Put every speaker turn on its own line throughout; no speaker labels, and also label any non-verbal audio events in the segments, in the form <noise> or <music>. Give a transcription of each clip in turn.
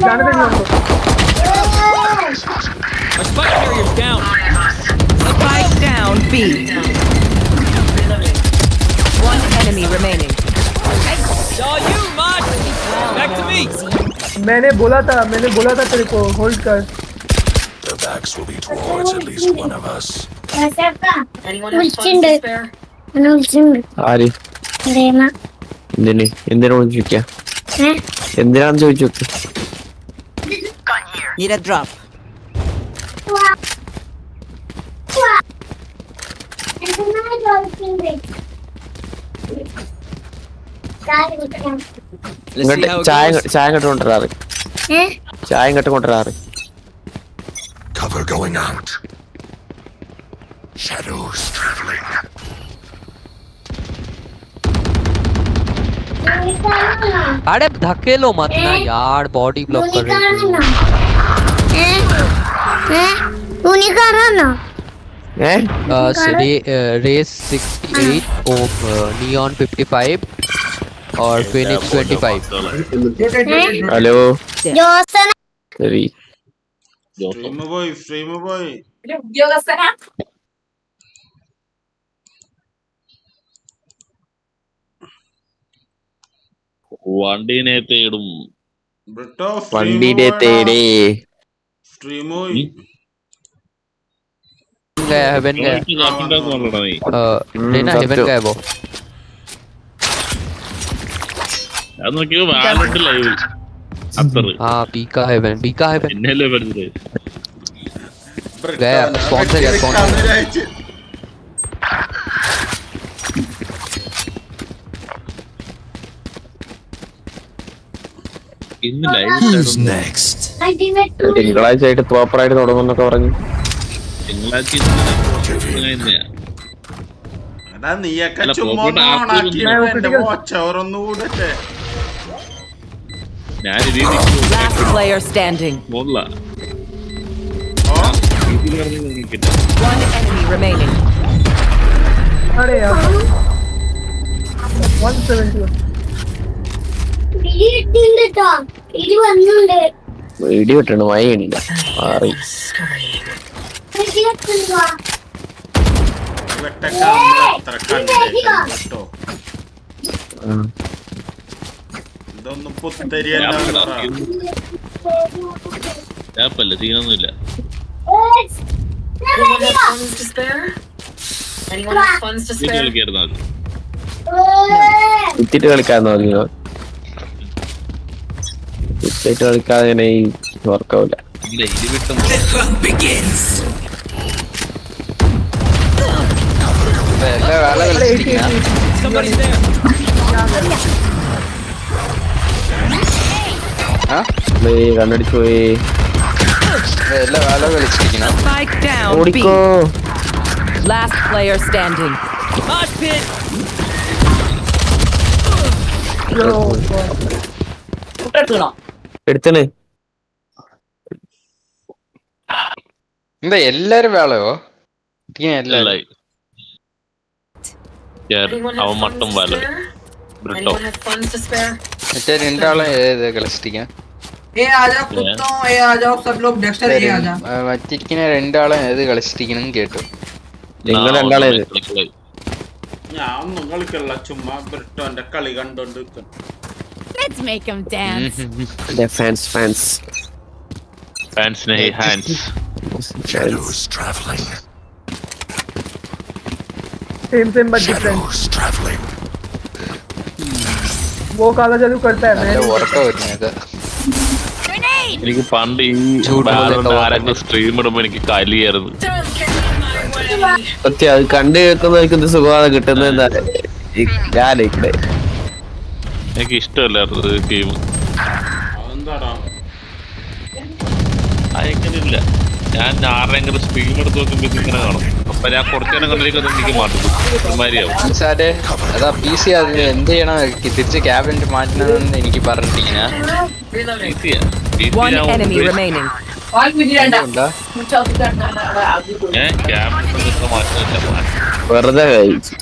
जाने देना हमको
A spike carrier's down.
Spike down B. One enemy remaining.
Saw you, Mod. Back to me.
मैंने बोला था मैंने बोला था तेरे को होल्ड कर
The backs will be towards at least one of us.
Anyone have funds
to
spare?
ആര്? എന്തിന്?
എന്തിനാ
എന്തിനാന്ന് ചോദിച്ചു
Need a drop.
ചായ
കെട്ടുകൊണ്ടിരാറ്
ചായ ഇങ്ങോട്ട് കൊണ്ടുവരാറ്.
ഏ?
ചായ ഇങ്ങോട്ട് കൊണ്ടുവരാറ്.
Cover going out. Shadows traveling.
अरे धकेलो मत ना यार बॉडी ब्लॉक कर रही है।
ना
रेस 68 ओम नियॉन 55 और फिनिक्स 25
हेलो।
जोसन
री
जोसन।
बॉय फ्रेम बॉय जोसन
വണ്ടിനെ തേടും.
വണ്ടിനെ തേടേ.
ഹെവൻ ഹെവൻ वो
ലൈവ് ആ
ഹെവൻ ഹെവൻ. സ്പോൺസർ സ്പോൺസർ
ഇന്ന്
Who's
ലൈവ്
next?
അടിവെട്ടു
തിങ്കളാഴ്ച ആയിട്ട് പ്രോപ്പറായിട്ട് തുടങ്ങുന്നൊക്കെ പറഞ്ഞു
തിങ്കളാഴ്ച ഇന്നലെ തന്നെയാ
എടാ നീയൊക്കെ
അല്ല,
ചുമ്മാ
പോകട്ടെ,
ഒന്ന്
ആർക്കും
ഓണാക്കിയിട്ട്
ഒന്നും
എന്റെ
ഇല്ല.
വാച്ച് അവർ ഒന്ന് കൂടട്ടെ
ഞാൻ ഇതിൽ
Last player standing.
പോകില്ല
ഓ
ഇതിൽ കിടന്ന് നിൽക്കട്ടെ
One enemy remaining.
अरे यार 171
ഇടി കിട്ടിണ്ട് കേട്ടോ ഇടി വന്നുണ്ട്
ഇടി വെട്ടണം മഴയുണ്ട് മാറി.
ഇതൊന്നും പുത്തരിയല്ല
സീനൊന്നുമില്ല.
Anyone കളിക്കാൻ funds
കുത്തിട്ട് കളിക്കാതെ ഇങ്ങനെ ഈ വർക്കാവില്ല
ഇല്ല ഇടി വിട്ടും
എല്ലാ വേല കളിച്ചിരിക്കുന്ന
Somebody's there.
കണ്ണടിച്ചു പോയി.
എല്ലാ വേല കളിച്ചിരിക്കുന്ന
Spike down B.
ഓടിക്കോ.
Last player standing.
Mosh pit.
എടുത്തണോ എടുത്തണ്.
എന്താ എല്ലാരും വേളയോ?
അവൻ മട്ടും വേല. ബ്രിട്ടോ.
മറ്റേ രണ്ടാളെ ഏത് കളിച്ചിരിക്കാൻ മറ്റിരിക്കുന്ന രണ്ടാളെ ഏത് കളിച്ചിരിക്കണം കേട്ടു.
നിങ്ങൾ രണ്ടാളെ
ഞാൻ ഒന്നും കളിക്കല്ല ചുമ്മാ ബ്രിട്ടോന്റെ കളി കണ്ടോണ്ട്
Let's make them dance. <laughs>
Fans fans
ഫാൻസിനെ hands
Shadows traveling.
Same same but different
Shadows traveling.
वो काला जादू करता है
നല്ല
मैं
ഉറക്കം വരുന്നത്
എനിക്ക് പണ്ട് ഈ
ചൂട്
ബാലറിന്റെ
പോലെ
ആരൊക്കെ സ്ട്രീം ഇടുമ്പോ എനിക്ക് കലിയായിരുന്നു
സത്യം അത് കണ്ടു കേൾക്കുന്നവർക്ക് എന്ത് സുഖമാണ് കിട്ടുന്നത് എന്താ ഈ ഞാനിവിടെ
എനിക്ക് ഇഷ്ടമല്ലായിരുന്നു ഗെയിം
അതെന്താടാ?
അയക്കുന്നില്ല ഞാൻ ആരുടെയെങ്കിലും സ്പീഡ് എടുത്ത് നോക്കുമ്പോ ഇതിങ്ങനെ കാണും. അപ്പൊ ഞാൻ കുറച്ചു നേരം കണ്ടിരിക്കുന്നത് എനിക്ക് മാറ്റും. ഒരുമാതിരിയാവും
അതാ പി സി അത് എന്ത് ചെയ്യണം? തിരിച്ച് ക്യാബിനറ്റ് മാറ്റണമെന്ന് എനിക്ക് പറഞ്ഞിട്ടിങ്ങനെ
മാറ്റുന്നില്ല
വെറുതെ കഴിച്ചു.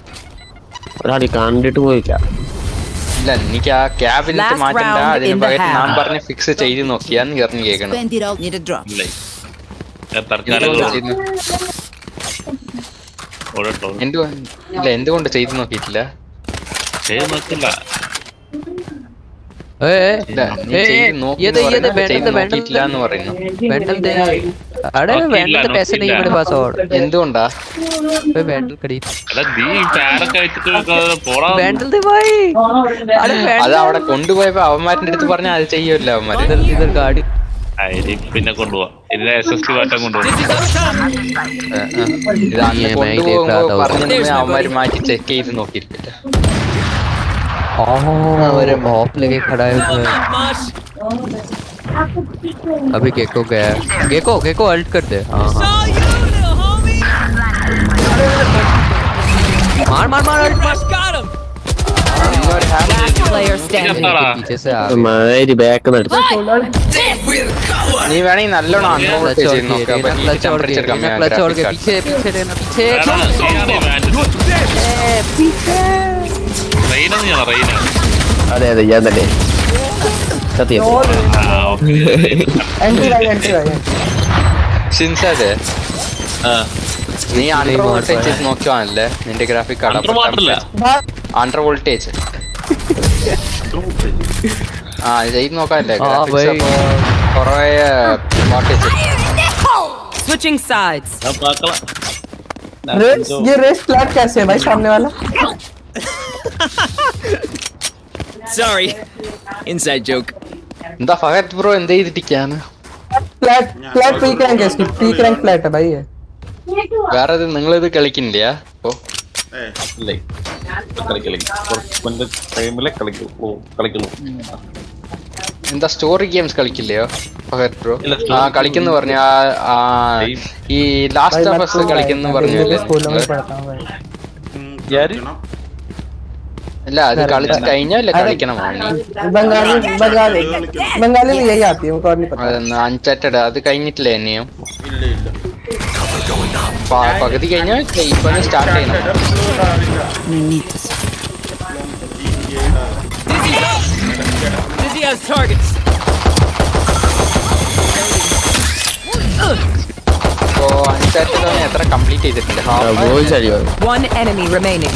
ഒരാടി കണ്ടിട്ട് പോയില്ല.
ഇല്ല എനിക്ക് ആ ക്യാബിനറ്റ്
Last
മാറ്റണ്ട.
round
അതിന് പകരം ഞാൻ പറഞ്ഞ ഫിക്സ് ചെയ്ത് നോക്കിയാന്ന് പറഞ്ഞു കേൾക്കണം. എന്തുകൊണ്ട് ചെയ്ത് നോക്കിയിട്ടില്ല?
ചെയ്ത് നോക്കില്ല
എന്തുകൊണ്ടാ? അത് അവിടെ കൊണ്ടുപോയപ്പോ അവന്മാരുടെ അടുത്ത് പറഞ്ഞാൽ അത് ചെയ്യൂല അവന്മാര്.
ഇതൊരു
ഗാഡി പിന്നെ കൊണ്ടുപോവാം. എസ് എസ് ടി മാറ്റം കൊണ്ടുപോകാം
അവന്മാര് മാറ്റി ചെക്ക് ചെയ്ത് നോക്കിയിട്ടില്ല.
अरे मॉप लेके खड़ा है उसमें अभी गेको गया है गेको गेको अल्ट कर दे हाँ हाँ मार मार मार अल्ट मार
Got him!
Last player standing.
पीछे से आ
മാതിരി ബാക്ക് നടത്തു
നീ വേണമെങ്കിൽ നല്ലോണം അൺറോൾ
क्लच
ചെയ്ത്
और के
നോക്കാം
ना क्लच और के
ടെമ്പറേച്ചർ
ना क्लच और के पीछे पीछे रहना पीछे
എടാ, നീയാണ് ഈ വാൻഡ്. റെയിന നീയാണോ റെയിന
അതെ അതെ ഞാൻ തന്നെ സത്യം
ആ ഓക്കെ
ഷിൻസാദേ
ആ
നീ അണ്ടർ വോൾട്ടേജ് ചെയ്ത് നോക്കിയാണല്ലേ നിന്റെ ഗ്രാഫിക്
അണ്ടർ മാത്രല്ല
അണ്ടർ വോൾട്ടേജ് ആ ഇത് ചെയ്ത് നോക്കാല്ലേ
ആ,
ഗ്രാഫിക്സ്
വൈ.
അപ്പൊ കൊറേ വോൾട്ടേജ്
Switching sides.
ഞാൻ പാക്കള
रेस ये रेस फ्लैट कैसे है भाई सामने वाला
Sorry. Inside joke.
എന്താ ഫഹദ് ബ്രോ എന്ത് ചെയ്തിട്ടിരിക്കാണ് വേറെ നിങ്ങൾ ഇത് കളിക്കുന്നില്ല
അപ്പോ
എന്താ സ്റ്റോറി ഗെയിംസ് കളിക്കില്ലയോ ഫഹദ് ബ്രോ ആ കളിക്കുന്ന പറഞ്ഞു ആ ഈ ലാസ്റ്റ് ഓഫ് അസ് കളിക്കുന്ന
പറഞ്ഞു
അല്ല അത് കളിച്ച് കഴിഞ്ഞല്ല കളിക്കണം
ബംഗാളി ബംഗാളി. ബംഗാളി വി ഐ
ആത്തി അൺചാറ്റഡ് അത് കഴിഞ്ഞിട്ടില്ലേ എന്നെയും പകുതി കഴിഞ്ഞാൽ ഇപ്പൊ സ്റ്റാർട്ട് ചെയ്യണം
Dizzy has targets.
So, Uncharted എത്ര കംപ്ലീറ്റ് ചെയ്തിട്ടുണ്ട്
One enemy remaining.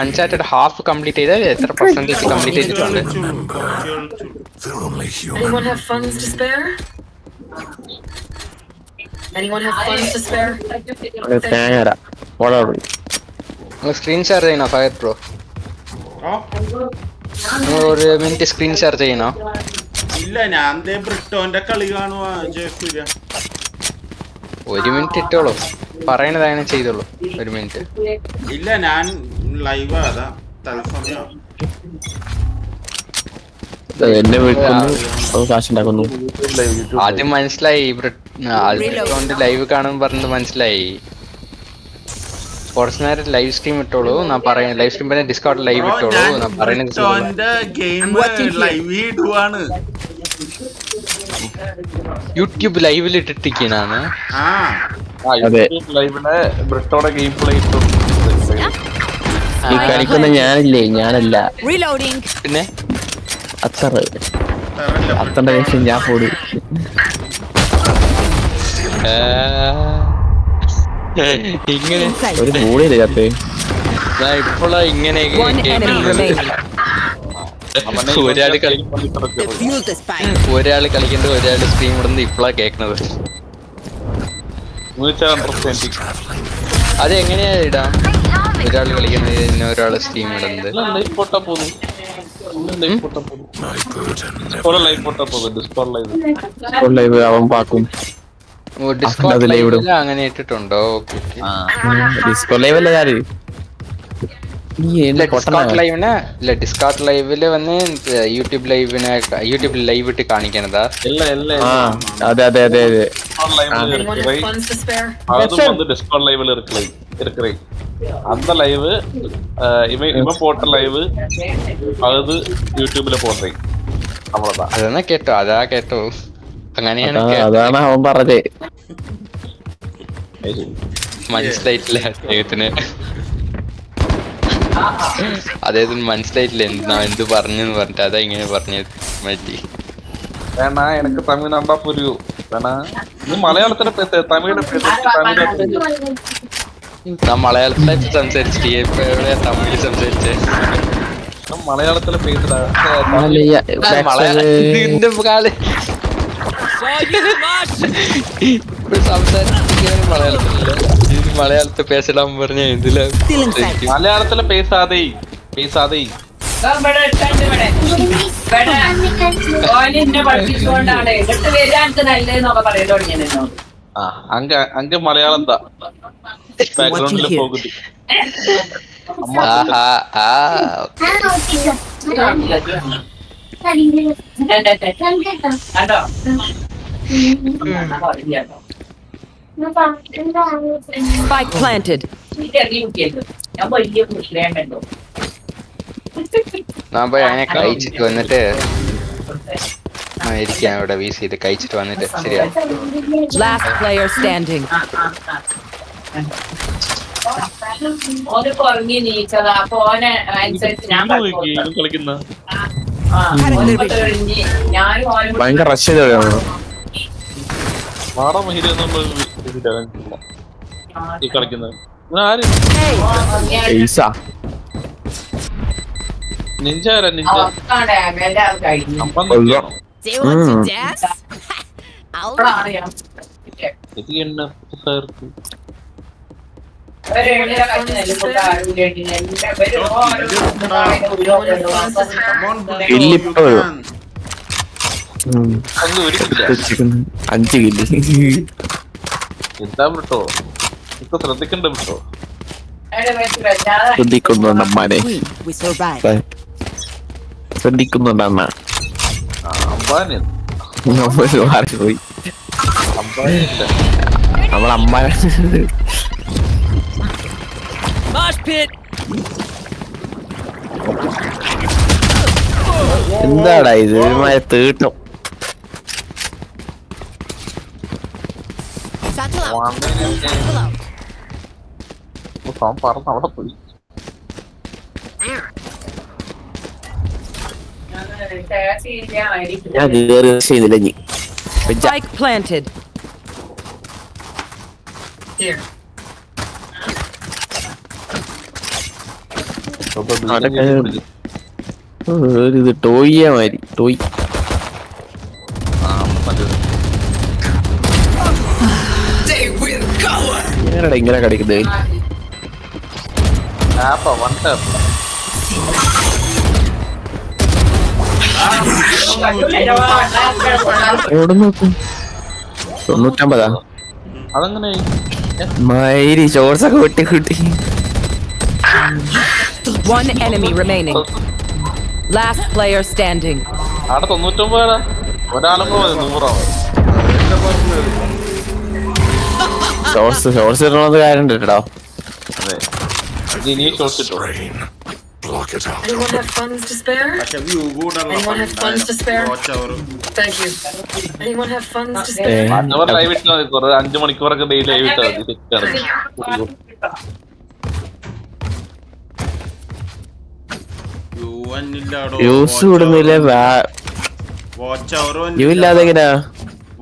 Uncharted half complete ചെയ്താൽ എത്ര പെർസെന്റേജ് കംപ്ലീറ്റ് ചെയ്തിട്ടുണ്ട്?
They're only human.
Anyone have funds to spare? Anyone have funds to spare?
തേങ്ങര ഓടാ
നിങ്ങൾ സ്ക്രീൻ ഷെയർ ചെയ്യണോ ഫയർ ബ്രോ
ഓ
നിങ്ങൾ ഒരു മിനിറ്റ് സ്ക്രീൻ ഷെയർ ചെയ്യണോ?
ഇല്ല ഞാൻ ദേ ബ്രിട്ടോന്റെ കളി കാണുവാ ജയസൂര്യ.
ഒരു മിനിറ്റ് ഇട്ടോളൂ. പറയണത് അങ്ങനെ ചെയ്തോളൂ. ഒരു മിനിറ്റ്.
ഇല്ല ഞാൻ ലൈവ് അതാ
എന്നെ കാശുണ്ടാക്കുന്നു.
ആദ്യം മനസ്സിലായി ബ്രിട്ടോണ്ട് ലൈവ് കാണുമ്പോ പറഞ്ഞത് മനസ്സിലായി. കുറച്ചു നേരം ലൈവ് സ്ട്രീം ഇട്ടോളൂ ഞാൻ പറയുന്നത് ലൈവ് സ്ട്രീം പിന്നെ ഡിസ്കൗണ്ട് ലൈവ് ഇട്ടോളൂ
ഞാൻ
പറയുന്നത് യൂട്യൂബ് ലൈവിൽ
അതെ.
ലൈവിലെ ബ്രിട്ടോടെ ഗെയിം പ്ലേ ഇട്ടു
ഈ കളിക്കുന്ന ഞാനില്ലേ? ഞാനല്ല.
പിന്നെ?
അത്ര
വേറെല്ല
അത്തന്റെ വേഷം ഞാൻ പോടി.
ഇങ്ങനെ.
ഒരു മൂടിയില്ല ചത്ത്?
ഞാൻ ഇപ്പോഴാ ഇങ്ങനെ. ഒരാൾ കളി
Defuse the spike.
ഒരാൾ കളിക്കുന്നത് ഒരാൾ സ്ട്രീം ഇടുന്നത് ഇപ്പോഴാ കേൾക്കുന്നത് അത് എങ്ങനെയാ ഇടാ? ഒരാൾ കളിക്കുന്നത് പിന്നെ ഒരാൾ സ്ട്രീം ഇടുന്നത്.
ഡിസ്കോഡ് ലൈവ് പോട്ടാ പോകും ഡിസ്കോഡ് ലൈവ്
ലൈവ് അവൻ പാക്കും.
ഡിസ്കോഡ്
ലൈവ് ഇടും.
അങ്ങനെ ഇട്ടിട്ടുണ്ടോ? ഓക്കെ
ഡിസ്കോ ലൈവ് അല്ല
லைவ்ல வந்து இந்த யூடியூப் லைவ்னா யூடியூப் லைவ் இட்டு காணிக்கனதா
இல்ல இல்ல
ആ അതെ അതെ അതെ അതെ
டிஸ்கார்ட் லைவ்ல
Anyone have
இருக்கு
funds to spare?
அதுவும் வந்து டிஸ்கார்ட் லைவ்ல இருக்கு இருக்கிற அந்த லைவ் இவன் இவன் போட்ட லைவ் அது யூடியூப்ல போடுறேன் அவ்வளவுதான்
அதான் கேட்டோம் அதான் கேட்டோம் അങ്ങനെയാണ്
അതാ-
കേട്ടത്.
അതാണ് അവൻ പറഞ്ഞേ
മനസ്സിലായിട്ടില്ല അദ്ദേഹത്തിന് അദ്ദേഹത്തിന് മനസ്സിലായിട്ടില്ല. എന്താ എന്ത് പറഞ്ഞു പറഞ്ഞിട്ട് അതാ ഇങ്ങനെ പറഞ്ഞത്? മാറ്റി
വേണാ എനിക്ക് തമിഴ് നമ്പാ പുരിയോ
വേണാ. നീ സംസാരിച്ചിട്ട് തമിഴ് സംസാരിച്ചേ? മലയാളത്തിലെ പേത്തിടാ സംസാരിക്കാൻ മലയാളത്തിൽ പേസിടാൻ പറഞ്ഞ
മലയാളത്തിൽ മലയാളത്തിൽ പേസാതെ പേസാതെ
അങ്ക
മലയാളം താ
ബാക്ക്ഗ്രൗണ്ടിൽ പോകുന്നു
കേട്ടോ
Spike planted.
ഞാൻ
പോയി അതിനെ കഴിച്ചിട്ട് വന്നിട്ട് ഇരിക്കാം ഇവിടെ വീസ് ചെയ്ത് കഴിച്ചിട്ട് വന്നിട്ട് ശരിയാ.
ലാസ്റ്റ് പ്ലെയർ സ്റ്റാൻഡിങ്
ഓന് കുറങ്ങി നീച്ചതാ അപ്പൊ ഓനെ അനുസരിച്ച് ഞാൻ
കളിക്കുന്ന
ഭയങ്കര റഷ് ചെയ്താണ്
വാട മഹിര ഇതിലാണ് ഈ കളിക്കുന്നത്.
അഞ്ച് കില്ല്.
എന്താ വിട്ടോ ഇപ്പൊ ശ്രദ്ധിക്കണ്ട വിട്ടോ
ശ്രദ്ധിക്കുന്നുണ്ട് അമ്മാനെ. ശ്രദ്ധിക്കുന്നുണ്ട് അമ്മ
അമ്പാനെ. അംബാനി ഇല്ല?
നമ്മളമ്മ എന്താടാ ഇത്? തീട്ടം
Satchel out.
വന്നതിന്
Satchel out.
ഇപ്പൊ അവൻ പറഞ്ഞ അവിടെ പോയി
ഞാൻ കേറി ചെയ്തില്ല ഇനി
Spike planted.
അപ്പൊ
അവിടെ
ബിൽഡിംഗ്
കയറി.
പിടിച്ചു.
ഒരു ഇത് ടോയിയ മാതിരി ടോയ് എങ്ങനെയാടാ ഇങ്ങനെ കടിക്കുന്നത്?
ടാപ്പാ വൺ ടാപ്പ്
എവിടെ നോക്കും? തൊണ്ണൂറ്റമ്പതാ?
അതങ്ങനെ?
മൈരി ഷോർട്സ് ഒക്കെ വെട്ടി കിട്ടി
One enemy remaining. Last player standing.
അവിടെ തൊണ്ണൂറ്റൊമ്പതാ ഒരാളും കൂടെ മതി നൂറാവും
ഷോർട്സ് ഷോർട്സ് ഇടണത് കാര്യണ്ട് കേട്ടോ
അതെ ഇനിയും ഷോട്ട് ഇട്ടോ
Rain. Block it out.
Anyone have funds to spare?
പക്ഷെ വ്യൂ കൂടാനുള്ള
Anyone have funds to spare?
Watch hour
Thank you. Anyone have funds to
ഏ,
spare?
അഞ്ഞൂറ് ലൈവ് ഇട്ടാൽ മതി കുറെ അഞ്ചു മണിക്കൂറൊക്കെ
daily live
watch hour
view ഇല്ലാതെ എങ്ങനെയാ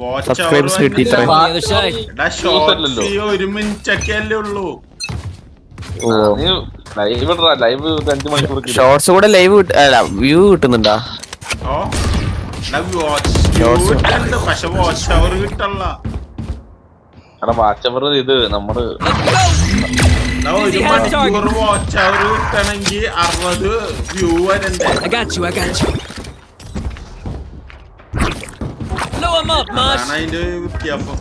വാച്ച്
subscribers കിട്ടി ഇത്രയും.
On the other side.
എടാ ഷോർട്സ് ഒരു മിനിറ്റ് ഒക്കെ അല്ലേ ഉള്ളൂ.
ഷോർട്സ് കൂടെ ലൈവ് അല്ല വ്യൂ കിട്ടുന്നുണ്ടാ?
വാച്ച് പക്ഷെ വാച്ച് അവർ കിട്ടല്ല
എടാ വാച്ചവർ ഇത്
നമ്മൾ ഒരു മണിക്കൂർ വാച്ച് അവർ കിട്ടണമെങ്കിൽ അറുപത് വ്യൂ വരണ്ടേ.
Him up, Mosh.
അതാണ് അതിന്റെ വ്യത്യാസം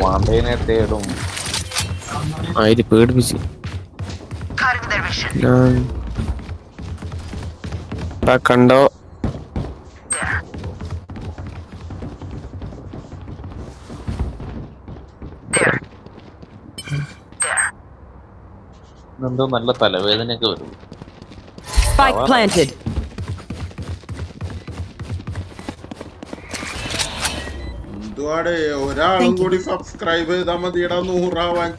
വാണ്ടേനെ തേടും
ആയിരം പേടിപ്പിച്ച്. ഞാൻ എടാ കണ്ടോ?
എന്തോ നല്ല തലവേദനയൊക്കെ വരും.
Spike planted.
അതുവാടെ ഒരാളും കൂടി സബ്സ്ക്രൈബ് ചെയ്താൽ മതിയടാ നൂറാവാൻ.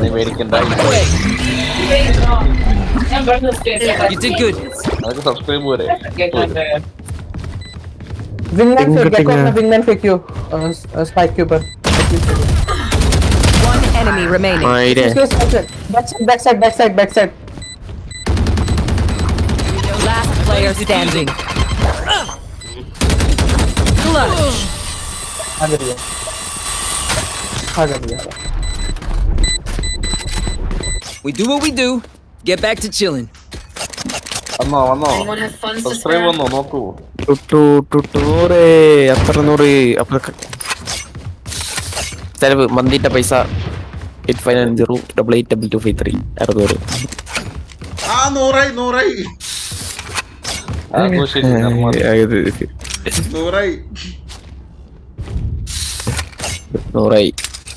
നീ മേടിക്കണ്ട. അതൊക്കെ സബ്സ്ക്രൈബ് പോരെ?
വിന്നൻ ഫേക്ക് വിന്നൻ ഫേക്ക് യു സ്പൈക്ക് ക്യൂബർ
one enemy remaining.
back side back side back side
last player standing.
आ गया आ गया
We do what we do. Get back to chilling.
വന്നോ വന്നോ സബ്സ്ക്രൈബ് വന്നോ നോക്കൂ
ടുട്ടു ടുട്ടു നൂറ് അത്ര നൂറ് അപ്പൊ ചെലവ് മന്തിന്റെ പൈസ eight five nine zero double eight double two five three അറുന്നൂറ്
ആ നൂറായി നൂറായി
ആഘോഷിച്ചു
നൂറായി
നൂറായി.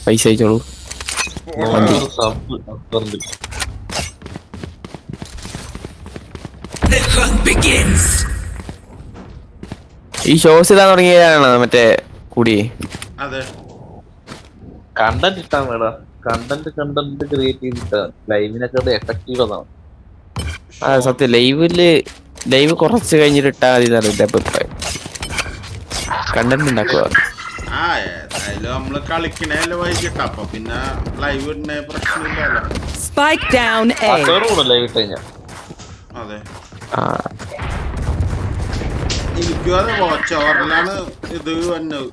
പൈസ അയച്ചോളൂ. ഈ ഷോസ് ഇടാൻ തുടങ്ങിയതാണ് മറ്റേ കൂടി?
അതെ.
കണ്ടന്റ് ഇട്ടാ മേടാ കണ്ടന്റ് കണ്ടന്റ് ക്രിയേറ്റ് ചെയ്തിട്ട്. ലൈവിനൊക്കെ എഫക്റ്റീവ് അതാണ്
ആ സത്യം. ലൈവിൽ ലൈവ് കുറച്ച് കഴിഞ്ഞിട്ട് ഇട്ടാ മതി എന്നാണ് എന്റെ അഭിപ്രായം. കണ്ടന്റ് ഉണ്ടാക്കുക
ആ ഏതായാലും നമ്മൾ കളിക്കണേൽ വൈകിട്ട്. അപ്പൊ പിന്നെ ലൈവ് ഇടുന്ന പ്രശ്നമില്ലല്ലോ.
Spike down A.
കൂടെ ലൈവ് ഇട്ട് കഴിഞ്ഞാ
അതെ എനിക്കും അതെ വാച്ച് അവറിലാണ് ഇത് വന്നത്.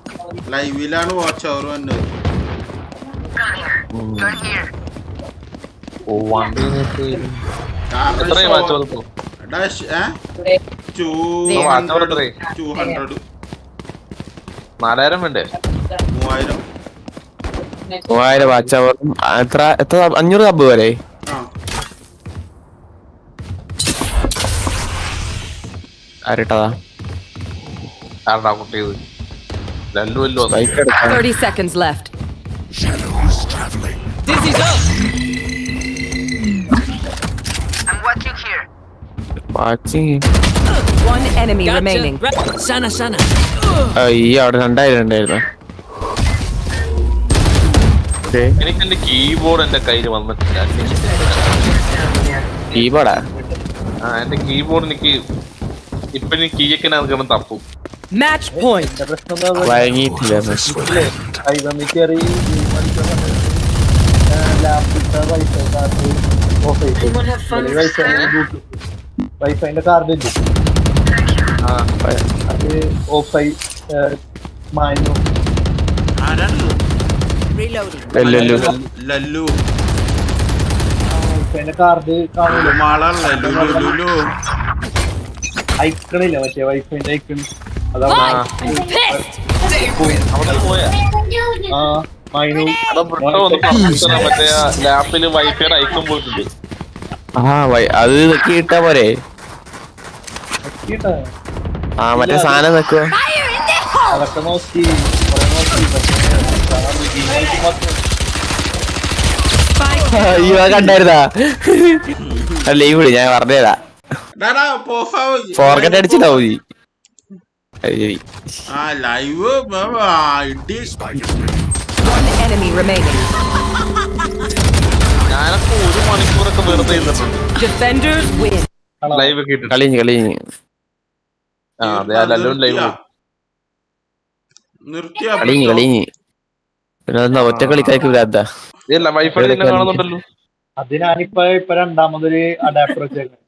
ലൈവിലാണ് വാച്ച് അവർ വന്നത്.
ടു വണ്ടി നാലായിരം വേണ്ടേ?
മൂവായിരം.
മൂവായിരം വാച്ച് എത്ര എത്ര അഞ്ഞൂറ് കബ് വരെ?
ആ.
ആരിട്ടതാ?
ആരടാ കുട്ടിയത് ലല്ലു വല്ലു വന്നു
ബൈക്ക് എടുക്കാം
30 seconds left. One enemy
Gotcha.
remaining.
Shana, Shana.
ഈ അവിടെ രണ്ടായിരം ഉണ്ടായിരുന്നു
എനിക്ക് എന്റെ കീബോർഡ് എന്റെ കയ്യിൽ വന്നിട്ടില്ല.
കീബോർഡാ
ആ? എന്റെ കീബോർഡ് എനിക്ക് ഇപ്പൊ കീയൊക്കെ നടക്കണം തപ്പും.
Match point.
വഴങ്ങിയിട്ടില്ല
വൈഫൈന്റെ കാർഡ് ഇല്ലേ? അത് മാഞ്ഞു.
ആരാണ്
Reloading.
ലല്ലു.
കാർഡ് ഐക്കണില്ല മറ്റേ വൈഫൈന്റെ ഐക്കൺ?
അവിടെ പോയാ.
ആ
ലാപ്പിൽ പോയിട്ടുണ്ട്.
അത് ഇതൊക്കെ ഇട്ടാ പോരെ ആ മറ്റേ സാധനം വെക്കുക
അതൊക്കെ നോക്കി
അയ്യോ കണ്ടായിരുന്നാ? ലൈവ് വിളി ഞാൻ പറഞ്ഞതാ ഫോർഗറ്റ് അടിച്ചിട്ടാവും നീ
ലൈവ്.
ഞാനൊക്കെ ഒരു മണിക്കൂറൊക്കെ വെറുതെ ലൈവ്
കളിഞ്ഞ് കളിഞ്ഞ്
ആ അതെ ആ ലല്ലുവിന് ലൈവ്
നിർത്തിയ
കളിഞ്ഞ് കളിഞ്ഞ്. പിന്നെ ഒറ്റ കളിക്കാർക്ക് വരാത്ത
ഇപ്പൊ രണ്ടാമതൊരു അഡാപ്റ്റർ വെച്ചേക്കുന്നത്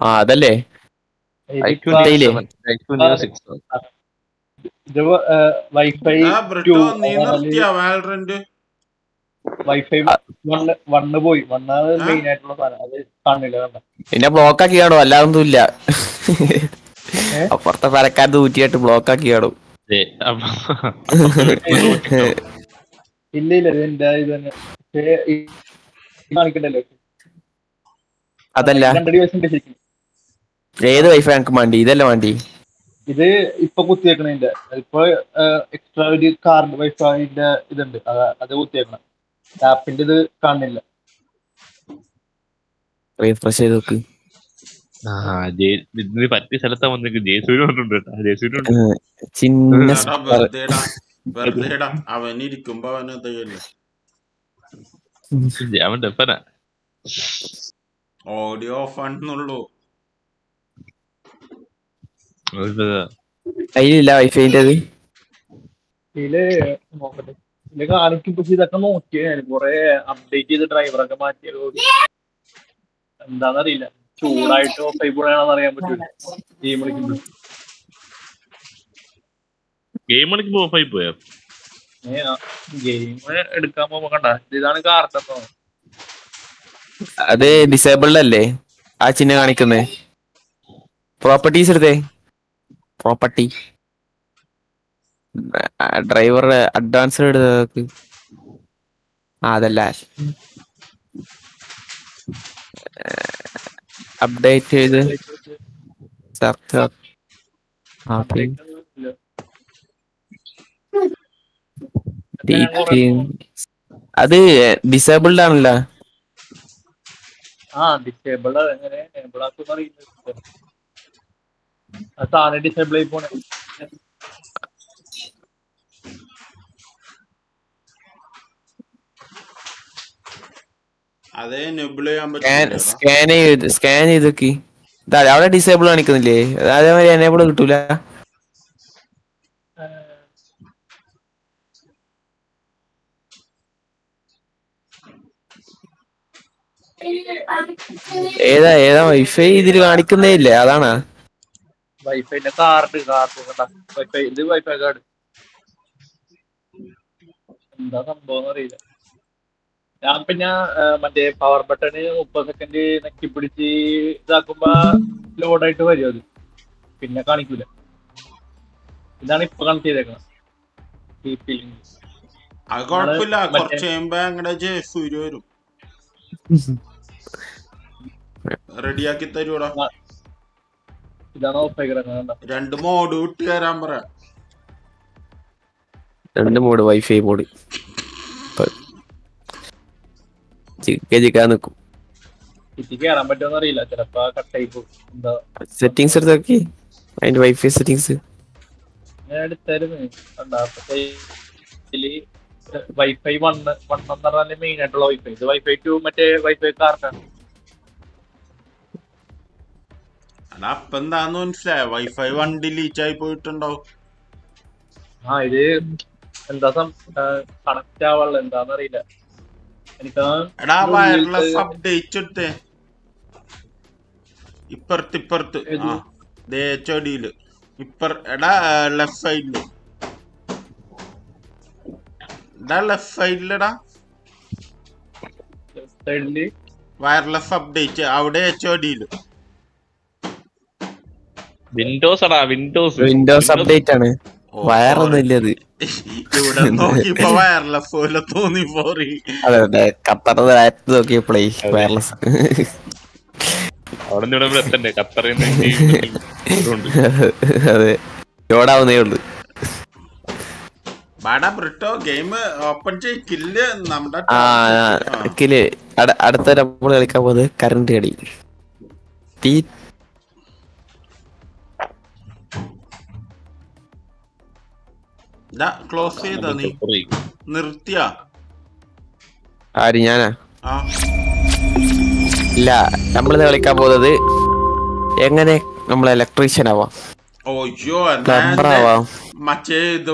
ആ അതല്ലേ?
വൈഫൈ വൈഫൈ വണ്ണ് പോയി. വണ്ണാണ് മെയിൻ ആയിട്ടുള്ള സാധനം. അത് കാണില്ല
പിന്നെ ബ്ലോക്ക് ആക്കി കാണോ അല്ലാതൊന്നും ഇല്ല അപ്പുറത്തെ പരക്കാരത്ത് ഊറ്റിയായിട്ട് ബ്ലോക്ക് ആക്കി കാണും.
ഇല്ല ഇല്ല എന്റെ ഇത് തന്നെ.
അതല്ല. ഏത് വൈഫൈ എനിക്ക് വേണ്ടി ഇതല്ല വേണ്ടി
ഇത് ഇപ്പൊ കുത്തിയേക്കണതിന്റെ ഇപ്പൊ എക്സ്ട്രാ ഒരു കാർഡ് വൈഫൈന്റെ ഇതുണ്ട്. അത് അത് കുത്തിയേക്കണം. ആപ്പിന്റെ ഇത് കാണുന്നില്ല
റീഫ്രഷ് ചെയ്ത് നോക്ക്.
പറ്റിയ സ്ഥലത്താ
അവൻ
ഡെപ്പനാ.
ഓഡിയോ ഓഫ് ആണെന്നുള്ളൂ
കയ്യിലില്ല വൈഫൈന്റെ
ഇതിൽ ഇതൊക്കെ നോക്കിയ ഞാൻ കൊറേ അപ്ഡേറ്റ് ചെയ്ത് ഡ്രൈവറൊക്കെ മാറ്റിയത് എന്താന്നറിയില്ല. ചൂടായിട്ട് ആയി അറിയാൻ പറ്റൂല ഗെയിം കളിക്കുമ്പോ.
ഗെയിം കളിക്കുമ്പോ ഓഫായി പോയോ?
ഗെയിം എടുക്കാൻ പോകുമ്പോ കണ്ട. ഇതാണ് കാർട്ടപ്പോ
അത് ഡിസേബിൾഡ് അല്ലേ? ആ ചിഹ്നം കാണിക്കുന്നേ. പ്രോപ്പർട്ടീസ് എടുത്തേ. പ്രോപ്പർട്ടി ഡ്രൈവർ അഡ്വാൻസ് എടുത്ത് ആ അതല്ല. അപ്ഡേറ്റ് ചെയ്ത്. അത് ഡിസേബിൾഡ് ആണല്ലോ.
ആ ഡിസേബിൾഡ് എങ്ങനെ? എനേബിൾ ആക്കുന്ന അറിയില്ല. ആ സാധനം ഡിസേബിൾ ആയി പോണേ.
അതേ നെബിൾ ചെയ്യാൻ
സ്കാൻ ചെയ്ത് സ്കാൻ ചെയ്ത് അവിടെ ഡിസേബിൾ കാണിക്കുന്നില്ലേ? അതേമാതിരി എനേബിൾ കിട്ടൂല. ഏതാ ഏതാ വൈഫൈ ഇതിൽ കാണിക്കുന്നേ ഇല്ലേ അതാണാ?
വൈഫൈന്റെ കാർഡ് കാർഡ് കണ്ട വൈഫൈ ഇത്. വൈഫൈ കാർഡ് എന്താ സംഭവം അറിയില്ല. ഞാൻ പിന്നെ മറ്റേ പവർ ബട്ടണ് മുപ്പത് സെക്കൻഡ് നെക്കി പിടിച്ച് ഇതാക്കുമ്പോ ലോഡായിട്ട് വരും അത്. പിന്നെ കാണിക്കൂല. ഇതാണ് ഇപ്പൊ കണക്ട് ചെയ്തേക്കുന്നത്
അത് കുഴപ്പമില്ല കുറച്ച് കഴിയുമ്പോ സൂര്യ വരും. റെഡിയാക്കി തരൂടാ.
ഇതാണ് ഓഫ് ആയി
രണ്ട് മോഡ് വിട്ട് തരാൻ പറ
രണ്ട് മോഡ് വൈഫൈ മോഡ് ചിക്ക ചിക്കാൻ നിക്കും.
സിറ്റി കയറാൻ പറ്റുമെന്ന് അറിയില്ല. ചിലപ്പോ കട്ടായി
സെറ്റിങ്സ് എടുത്ത് നോക്കി അതിന്റെ വൈഫൈ സെറ്റിങ്സ്
ഞാൻ എടുത്തായിരുന്നു. വൈഫൈ വണ്ണ് വൺ എന്ന് പറഞ്ഞാൽ മെയിൻ ആയിട്ടുള്ള വൈഫൈ ഇത് വൈഫൈ ടു മറ്റേ വൈഫൈ
കാർഡാണ് അപ്പൊ എന്താന്ന് മനസ്സിലായ? വൈഫൈ വൺ ഡിലീറ്റ് ആയി പോയിട്ടുണ്ടാവും
ആ ഇത് എന്താ കണക്ട് ആവാനുള്ള എന്താന്ന് അറിയില്ല. എനിക്ക്
എടാ വയർലെസ് അപ്ഡേറ്റ് എടുത്തേ. ഇപ്പുറത്ത് ഇപ്പുറത്ത്. ആ ദേ ചെടിയിൽ. ഇപ്പർ എടാ ലെഫ്റ്റ് സൈഡിൽ എടാ ലെഫ്റ്റ് സൈഡിലെടാ വയർലെസ് അപ്ഡേറ്റ് അവിടെ ചെടിയിൽ.
വിൻഡോസ് വിൻഡോസ്
വിൻഡോസ് അപ്ഡേറ്റ് ആണ്. വയറൊന്നും ഇല്ല അത്
ഇവിടെ നോക്കിയപ്പോ വയർലെസ് പോലെ തോന്നി പോറി
അതെ ഖത്തറിന്റെ നോക്കിയപ്പോഴേ വയർലെസ്
അവിടെ നിന്ന് ഇവിടെ എത്തണ്ടേ? ഖത്തറിൽ
അതെ ഉള്ളു. കിൽ അടുത്ത നമ്മൾ കളിക്കാൻ പോകുന്നത് കറണ്ട് കടി തീ
ക്ലോസ് ചെയ്താ നീ. നിർത്തിയാ.
ആര് ഞാനാ? ഇല്ല നമ്മളിന്ന് കളിക്കാൻ പോകുന്നത് എങ്ങനെ നമ്മൾ ഇലക്ട്രീഷ്യൻ ആവാം?
ഓയ്യോ
Plumber ആവാം.
മറ്റേ ഇത്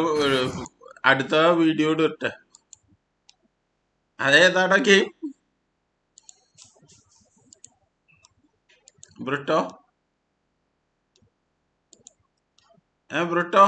അടുത്ത വീഡിയോ ഇടട്ടെ. അതേതാടാ ഗെയിം ബ്രിട്ടോ? ഏ ബ്രിട്ടോ?